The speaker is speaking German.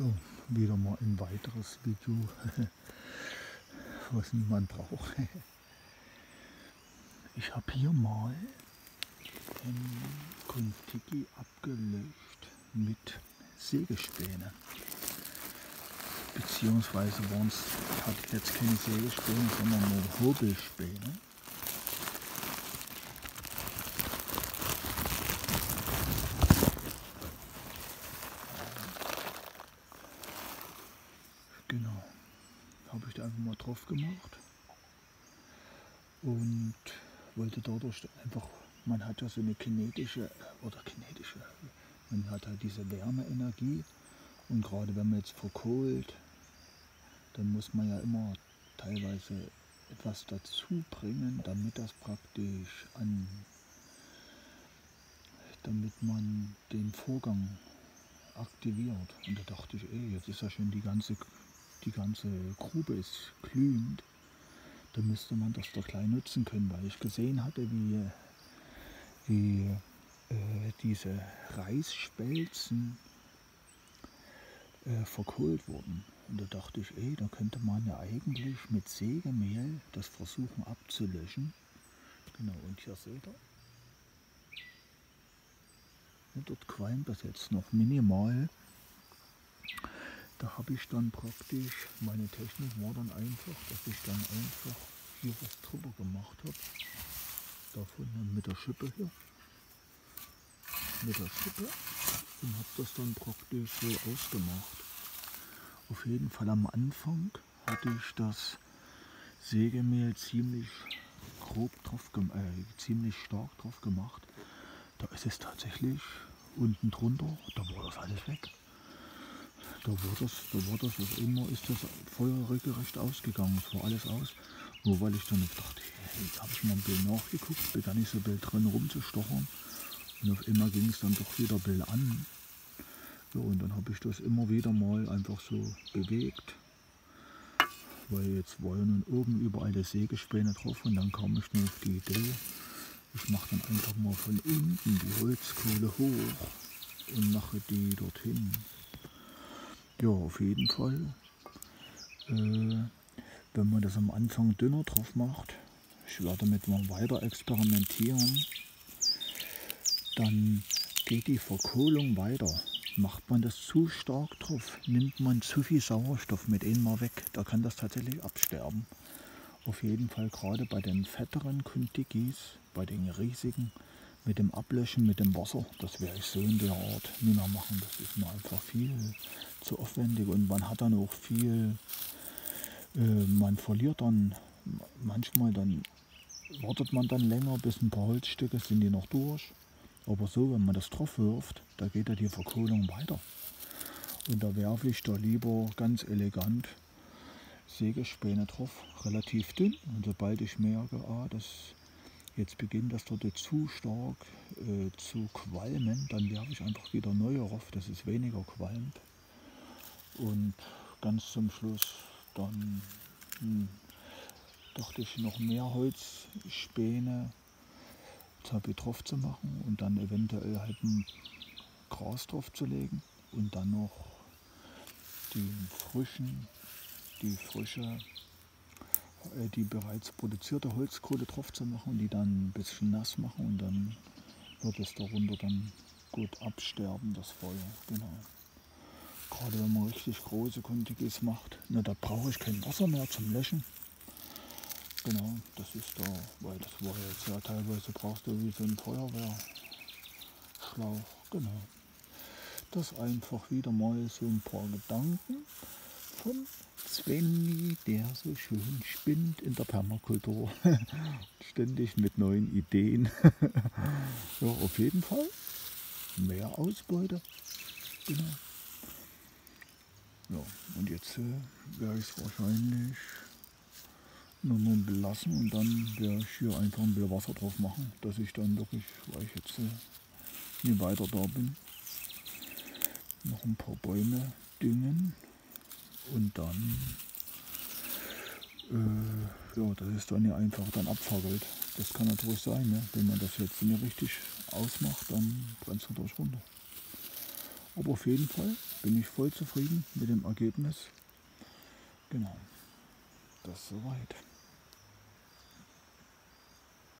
So, wieder mal ein weiteres Video, was niemand braucht. Ich habe hier mal den Kontiki abgelöscht mit Sägespäne. Beziehungsweise waren es, hatte ich jetzt keine Sägespäne, sondern nur Hobelspäne. Genau. Habe ich da einfach mal drauf gemacht. Und wollte dadurch einfach, man hat ja so eine kinetische, oder kinetische, man hat halt diese Wärmeenergie. Und gerade wenn man jetzt verkohlt, dann muss man ja immer teilweise etwas dazu bringen, damit das praktisch an, damit man den Vorgang aktiviert. Und da dachte ich, ey, jetzt ist ja schon die ganze die ganze Grube ist glühend, dann müsste man das doch gleich nutzen können, weil ich gesehen hatte, wie, wie äh, diese Reisspelzen äh, verkohlt wurden. Und da dachte ich, ey, da könnte man ja eigentlich mit Sägemehl das versuchen abzulöschen. Genau, und hier seht ihr. Und dort qualmt das jetzt noch minimal. Da habe ich dann praktisch, meine Technik war dann einfach, dass ich dann einfach hier was drüber gemacht habe. Davon dann mit der Schippe hier. Mit der Schippe. Und habe das dann praktisch so ausgemacht. Auf jeden Fall am Anfang hatte ich das Sägemehl ziemlich grob drauf, äh, ziemlich stark drauf gemacht. Da ist es tatsächlich unten drunter, da war das alles weg. Da war das, da war das auf immer ist das Feuer regelrecht ausgegangen. Es war alles aus. Nur weil ich dann dachte, hey, jetzt habe ich mal ein Bild nachgeguckt, begann ich so ein Bild drin rumzustochern. Und auf immer ging es dann doch wieder Bild an. Ja, und dann habe ich das immer wieder mal einfach so bewegt. Weil jetzt war ja nun oben überall die Sägespäne drauf und dann kam ich nur auf die Idee, ich mache dann einfach mal von unten die Holzkohle hoch und mache die dorthin. Ja, auf jeden Fall. Äh, wenn man das am Anfang dünner drauf macht, ich werde damit mal weiter experimentieren, dann geht die Verkohlung weiter. Macht man das zu stark drauf, nimmt man zu viel Sauerstoff mit einmal weg, da kann das tatsächlich absterben. Auf jeden Fall gerade bei den fetteren Kundigis, bei den riesigen, mit dem Ablöschen mit dem Wasser, das werde ich so in der Art nicht mehr machen. Das ist mir einfach viel zu aufwendig und man hat dann auch viel, äh, man verliert dann manchmal dann, wartet man dann länger, bis ein paar Holzstücke sind die noch durch. Aber so, wenn man das drauf wirft, da geht ja die Verkohlung weiter. Und da werfe ich da lieber ganz elegant Sägespäne drauf, relativ dünn. Und sobald ich merke, ah, das jetzt beginnt das dort zu stark äh, zu qualmen, dann werfe ich einfach wieder neue drauf, dass es weniger qualmt. Und ganz zum Schluss dann hm, dachte ich noch mehr Holzspäne drauf zu machen und dann eventuell halt ein Gras drauf zu legen und dann noch die frischen, die frische, die bereits produzierte Holzkohle drauf zu machen und die dann ein bisschen nass machen und dann wird es darunter dann gut absterben, das Feuer. Genau. Gerade wenn man richtig große Kontigis macht, na, da brauche ich kein Wasser mehr zum Löschen. Genau, das ist da, weil das war jetzt ja teilweise brauchst du wie so ein Feuerwehrschlauch. Genau. Das einfach wieder mal so ein paar Gedanken von Svenny, der so schön spinnt in der Permakultur. Ständig mit neuen Ideen. ja, auf jeden Fall mehr Ausbeute. Genau. Ja, und jetzt äh, werde ich es wahrscheinlich nur belassen und dann werde ich hier einfach ein bisschen Wasser drauf machen, dass ich dann wirklich, weil ich jetzt äh, nie weiter da bin, noch ein paar Bäume düngen und dann, äh, ja, das ist dann ja einfach dann abfackelt. Das kann natürlich sein, ne? wenn man das jetzt nicht richtig ausmacht, dann brennt es natürlich runter. Aber auf jeden Fall bin ich voll zufrieden mit dem Ergebnis. Genau, das soweit.